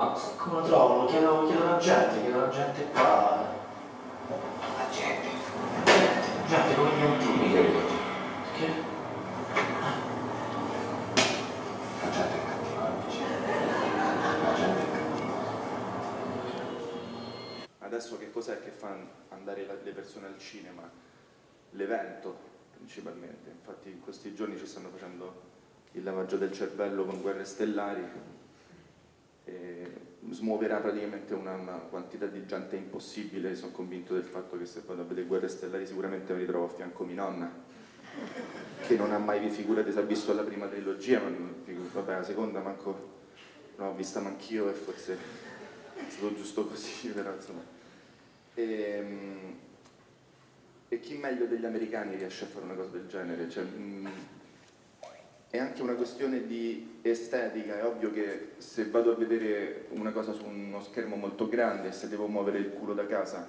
Come lo trovano? Chiedo, chiedo alla gente, chiedo alla gente qua. La gente. Gente come gli ultimi, capito? Che? La gente è cattiva oggi. La gente è cattiva. Adesso che cos'è che fa andare le persone al cinema? L'evento principalmente, infatti in questi giorni ci stanno facendo il lavaggio del cervello con guerre stellari smuoverà praticamente una, una quantità di gente impossibile, sono convinto del fatto che se vado a vedere guerre stellari sicuramente mi ritrovo a fianco mia nonna che non ha mai figurati se ha visto la prima trilogia, ma vabbè la seconda manco l'ho vista manch'io e forse è stato giusto così, però insomma. Ehm, E, chi meglio degli americani riesce a fare una cosa del genere? Cioè, mh, è anche una questione di estetica, è ovvio che se vado a vedere una cosa su uno schermo molto grande, se devo muovere il culo da casa,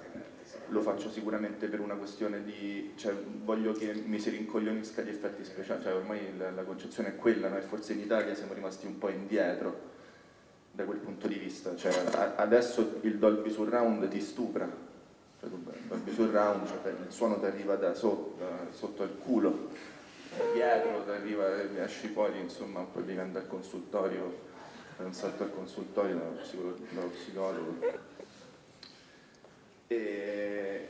lo faccio sicuramente per una questione di, cioè voglio che mi si rincoglionisca gli effetti speciali, cioè ormai la, la concezione è quella, no? e forse in Italia siamo rimasti un po' indietro da quel punto di vista, cioè, a- adesso il Dolby Surround ti stupra, cioè, il Dolby Surround, cioè, il suono ti arriva da sotto, sotto al culo, dietro ti arriva, eh, esci fuori, insomma, poi andare al consultorio, un salto al consultorio dallo psicolo- dallo psicologo. E,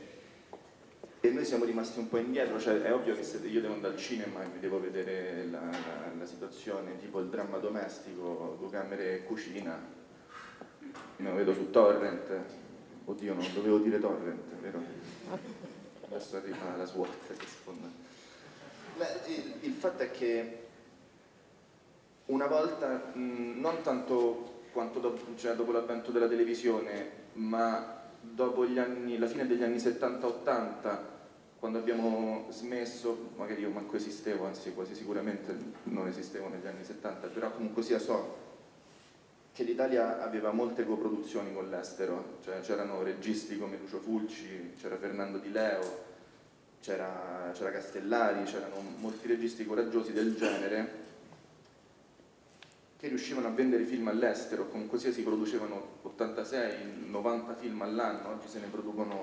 e noi siamo rimasti un po' indietro, cioè è ovvio che se io devo andare al cinema e devo vedere la, la- la situazione tipo il dramma domestico, due camere e cucina, me lo vedo su torrent, oddio non dovevo dire torrent, vero? Adesso arriva la SWAT che sfonda. Il, il fatto è che una volta, mh, non tanto quanto dopo, cioè dopo l'avvento della televisione, ma dopo anni, la fine degli anni 70-80, quando abbiamo smesso, magari io manco esistevo, anzi quasi sicuramente non esistevo negli anni 70, però comunque sia so che l'Italia aveva molte coproduzioni con l'estero, cioè c'erano registi come Lucio Fulci, c'era Fernando Di Leo, c'era, Castellari, c'erano molti registi coraggiosi del genere che riuscivano a vendere film all'estero, comunque sia si producevano 86, 90 film all'anno, oggi se ne producono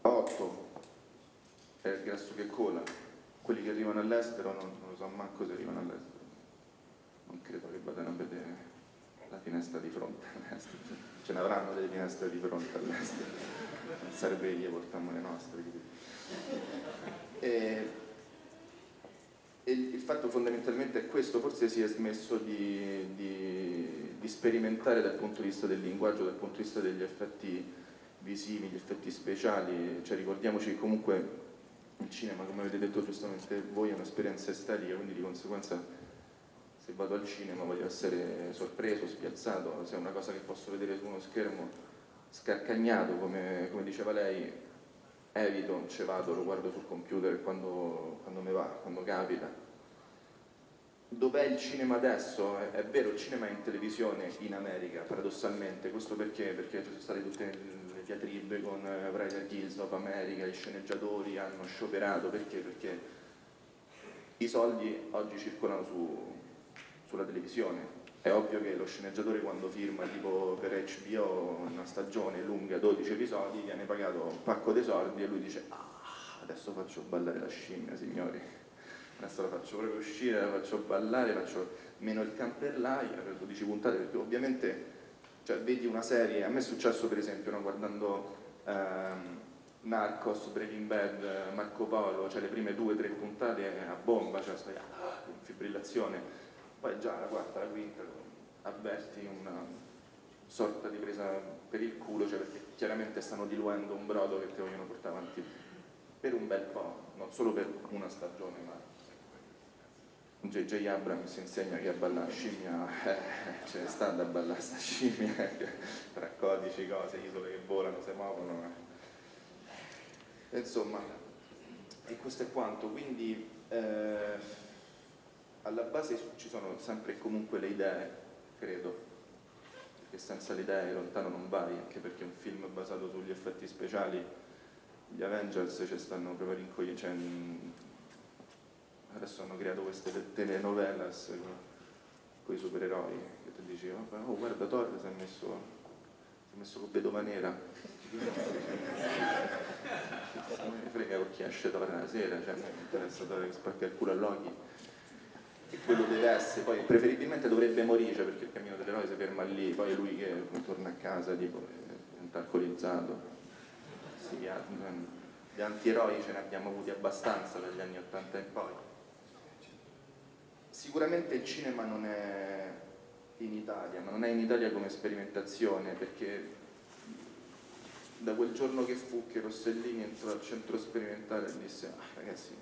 8, è il grasso che cola. Quelli che arrivano all'estero non, non lo so manco se arrivano all'estero. Non credo che vadano a vedere la finestra di fronte all'estero. Ce ne avranno delle finestre di fronte all'estero. Non serve che gli portiamo le nostre. E, e il fatto fondamentalmente è questo, forse si è smesso di, di- di sperimentare dal punto di vista del linguaggio, dal punto di vista degli effetti visivi, gli effetti speciali, cioè ricordiamoci che comunque il cinema, come avete detto giustamente voi, è un'esperienza estetica, quindi di conseguenza se vado al cinema voglio essere sorpreso, spiazzato, se è una cosa che posso vedere su uno schermo scarcagnato, come, come diceva lei, evito, ci vado, lo guardo sul computer quando, quando mi va, quando capita. Dov'è il cinema adesso? È, è vero, il cinema è in televisione in America, paradossalmente, questo perché? Perché ci sono state tutte le diatribe con Brian Hills of America, gli sceneggiatori hanno scioperato, perché? Perché i soldi oggi circolano su, sulla televisione. È ovvio che lo sceneggiatore quando firma tipo per HBO una stagione lunga, 12 episodi, viene pagato un pacco di soldi e lui dice ah, adesso faccio ballare la scimmia, signori. Adesso la faccio proprio uscire, la faccio ballare, faccio meno il camperlaio per 12 puntate, perché ovviamente cioè, vedi una serie, a me è successo per esempio no, guardando ehm, Narcos, Breaking Bad, eh, Marco Polo, cioè le prime due o tre puntate a bomba, cioè stai ah, in fibrillazione, poi già la quarta, la quinta avverti una sorta di presa per il culo, cioè perché chiaramente stanno diluendo un brodo che ti vogliono portare avanti per un bel po', non solo per una stagione, ma J.J. Abrams insegna che a ballare scimmia eh, ce sta da ballare sta scimmia tra codici, cose, isole che volano, si muovono eh. insomma e questo è quanto quindi eh, base ci sono sempre e comunque le idee credo perché senza le idee lontano non vai anche perché un film basato sugli effetti speciali gli Avengers ci stanno proprio rincogliendo cioè, mh, adesso hanno creato queste te- telenovelas con con i supereroi, che tu dici, oh guarda Thor si è messo, si è messo con vedova nera. non mi frega con chi esce Thor la sera, cioè mi interessa Thor che spacca il culo a. E quello deve essere, poi preferibilmente dovrebbe morire perché il cammino dell'eroe si ferma lì, poi è lui che torna a casa tipo diventa alcolizzato. Sì, gli antieroi ce ne abbiamo avuti abbastanza dagli anni 80 in poi. Sicuramente il cinema non è in Italia, ma non è in Italia come sperimentazione, perché da quel giorno che fu che Rossellini entrò al centro sperimentale e disse ah, ragazzi,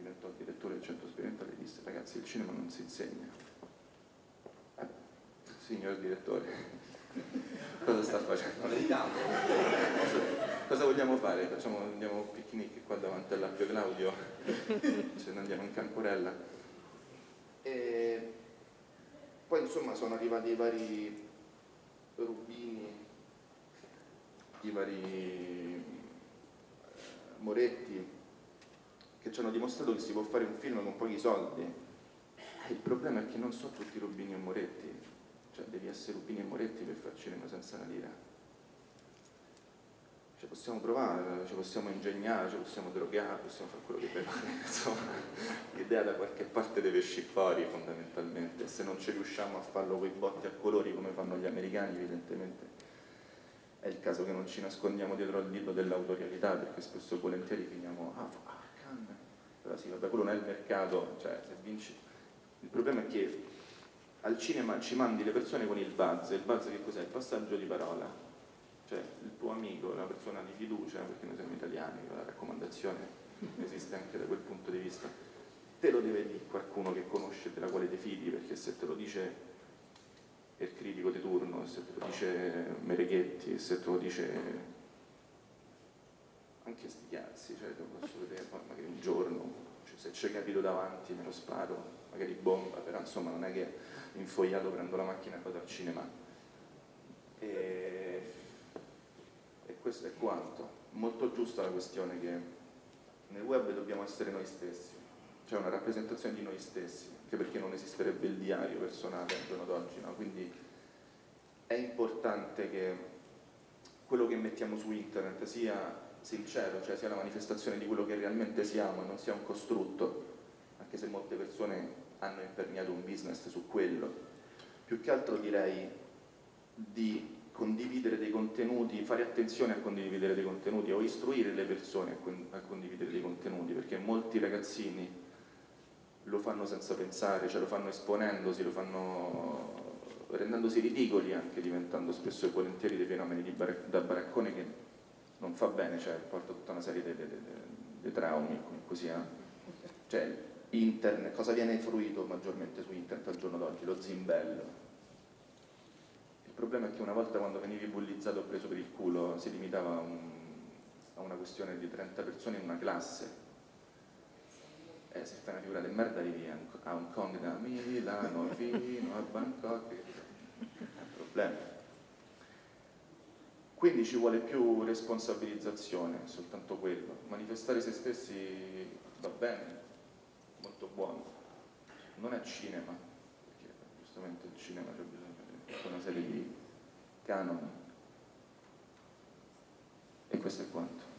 diventò il direttore del centro sperimentale disse ragazzi il cinema non si insegna. Eh, signor direttore, cosa sta facendo? cosa vogliamo fare? Facciamo, andiamo a picnic qua davanti all'Appio Claudio, ce ne andiamo in Camporella. E poi insomma sono arrivati i vari Rubini, i vari eh, Moretti, che ci hanno dimostrato che si può fare un film con pochi soldi. Il problema è che non sono tutti Rubini e Moretti, cioè devi essere Rubini e Moretti per far cinema senza una lira. Ci possiamo provare, ci possiamo ingegnare, ci possiamo drogare, possiamo fare quello che pare, insomma, l'idea da qualche parte deve uscire fuori fondamentalmente, se non ci riusciamo a farlo con i botti a colori come fanno gli americani evidentemente è il caso che non ci nascondiamo dietro al dito dell'autorialità perché spesso e volentieri finiamo, ah, ah sì, vabbè, quello non è il mercato, cioè se vinci... Il problema è che al cinema ci mandi le persone con il buzz, il buzz che cos'è? Il passaggio di parola cioè il tuo amico, la persona di fiducia, perché noi siamo italiani, la raccomandazione esiste anche da quel punto di vista, te lo deve dire qualcuno che conosce della quale ti fidi, perché se te lo dice il critico di turno, se te lo dice Mereghetti, se te lo dice anche sti cazzi, cioè te lo posso vedere magari un giorno, se c'è capito davanti me lo sparo, magari bomba, però insomma non è che infogliato prendo la macchina e vado al cinema. E questo è quanto. Molto giusta la questione che nel web dobbiamo essere noi stessi, cioè una rappresentazione di noi stessi, anche perché non esisterebbe il diario personale al giorno d'oggi, no? quindi è importante che quello che mettiamo su internet sia sincero, cioè sia la manifestazione di quello che realmente siamo e non sia un costrutto, anche se molte persone hanno imperniato un business su quello. Più che altro direi di condividere dei contenuti, fare attenzione a condividere dei contenuti o istruire le persone a, condividere dei contenuti, perché molti ragazzini lo fanno senza pensare, cioè lo fanno esponendosi, lo fanno rendendosi ridicoli anche diventando spesso e volentieri dei fenomeni bar da baraccone che fa bene, cioè porta tutta una serie di traumi comunque sia. Cioè, internet, cosa viene fruito maggiormente su internet al giorno d'oggi? Lo zimbello, problema è che una volta quando venivi bullizzato o preso per il culo si limitava a, un, a una questione di 30 persone in una classe. Eh, se fai una figura di merda arrivi a Hong Kong da Milano fino a Bangkok, è un problema. Quindi ci vuole più responsabilizzazione, soltanto quello. Manifestare se stessi va bene, molto buono. Non è cinema, perché giustamente il cinema c'è bisogno tutta una serie di canoni. E questo è quanto.